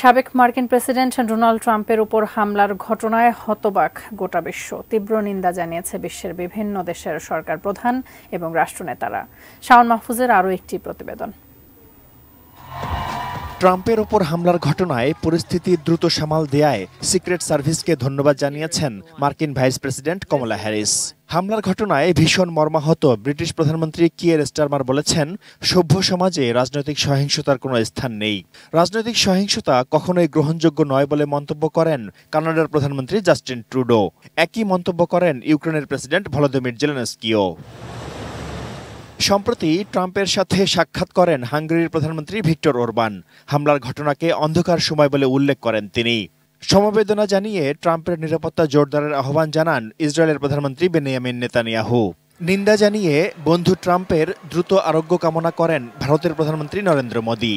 সাবেক মার্কিন president Donald ট্রাম্পের উপর হামলার ঘটনায় হতবাক গোটা বিশ্ব। তীব্র নিন্দা জানিয়েছে বিশ্বের বিভিন্ন দেশের সরকার প্রধান এবং রাষ্ট্রনেতারা। শাওন মাহফুজের আরও একটি প্রতিবেদন। ট্রাম্পের ওপর হামলার ঘটনায় পরিস্থিতি দ্রুত সামাল দেয়ায় সিক্রেট সার্ভিসকে ধন্যবাদ জানিয়েছেন মার্কিন ভাইস প্রেসিডেন্ট কমলা হ্যারিস। হামলার ঘটনায় ভীষণ মর্মাহত ব্রিটিশ প্রধানমন্ত্রী কিয়ের স্টারমার বলেছেন, সভ্য সমাজে রাজনৈতিক সহিংসতার কোনো স্থান নেই। রাজনৈতিক সহিংসতা কখনোই গ্রহণযোগ্য নয় বলে মন্তব্য করেন কানাডার প্রধানমন্ত্রী জাস্টিন ট্রুডো। একই মন্তব্য করেন ইউক্রেনের প্রেসিডেন্ট ভলোদিমির জেলেনস্কিও। সম্প্রতি ট্রাম্পের সাথে সাক্ষাৎ করেন হাঙ্গেরির প্রধানমন্ত্রী ভিক্টর ওরবান। হামলার ঘটনাকে অন্ধকার সময় বলে উল্লেখ করেন তিনি। সমবেদনা জানিয়ে ট্রাম্পের নিরাপত্তা জোরদারের আহ্বান জানান ইসরায়েলের প্রধানমন্ত্রী বেনিয়ামিন নেতানিয়াহু। নিন্দা জানিয়ে বন্ধু ট্রাম্পের দ্রুত আরোগ্য কামনা করেন ভারতের প্রধানমন্ত্রী নরেন্দ্র মোদী।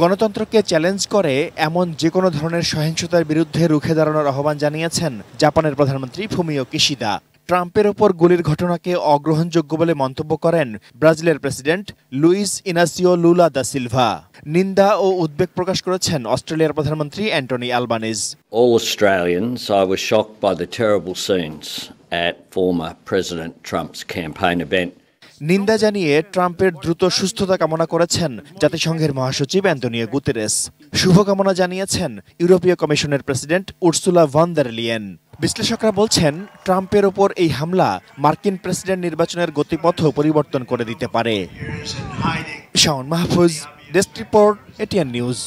গণতন্ত্রকে চ্যালেঞ্জ করে এমন যে কোনো ধরনের সহিংসতার বিরুদ্ধে রুখে দাঁড়ানোর আহ্বান জানিয়েছেন জাপানের প্রধানমন্ত্রী ফুমিও কিশিদা। ট্রাম্পের ওপর গুলির ঘটনাকে অগ্রহণযোগ্য বলে মন্তব্য করেন ব্রাজিলের president Luiz Inacio Lula da Silva নিন্দা ও উদ্বেগ প্রকাশ করেছেন অস্ট্রেলিয়ার প্রধানমন্ত্রী Anthony Albanese All Australians, I was shocked by the terrible scenes at former President Trump's campaign. নিন্দা জানিয়ে ট্রাম্পের দ্রুত সুস্থতা কামনা করেছেন জাতিসংঘের মহাসচিব অ্যান্তনিও গুতেরেস। শুভকামনা জানিয়েছেন ইউরোপীয় কমিশনের president Ursula von der Leyen. বিশ্লেষকরা বলছেন, ট্রাম্পের ওপর এই হামলা মার্কিন প্রেসিডেন্ট নির্বাচনের গতিপথও পরিবর্তন করে দিতে পারে। Shaon Mahfuz, desk report, ATN news.